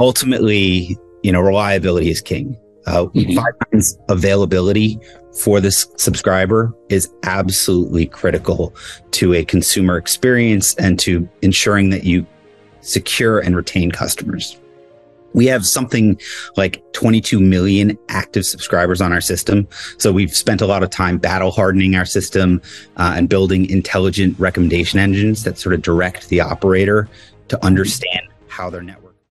ultimately, you know, reliability is king. Uh, mm-hmm. Five availability for this subscriber is absolutely critical to a consumer experience and to ensuring that you secure and retain customers. We have something like 22 million active subscribers on our system. So we've spent a lot of time battle hardening our system uh, and building intelligent recommendation engines that sort of direct the operator to mm-hmm. understand how their network